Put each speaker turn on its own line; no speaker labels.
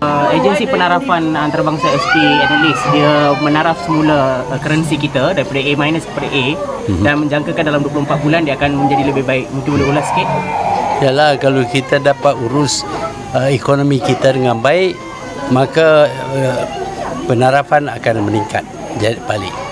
Uh, agensi penarafan antarabangsa SP Analyst dia menaraf semula uh, currency kita daripada A- kepada A mm-hmm. dan menjangkakan dalam 24 bulan dia akan menjadi lebih baik. Mungkin boleh ulas sikit?
Yalah kalau kita dapat urus uh, ekonomi kita dengan baik maka uh, penarafan akan meningkat jadi balik.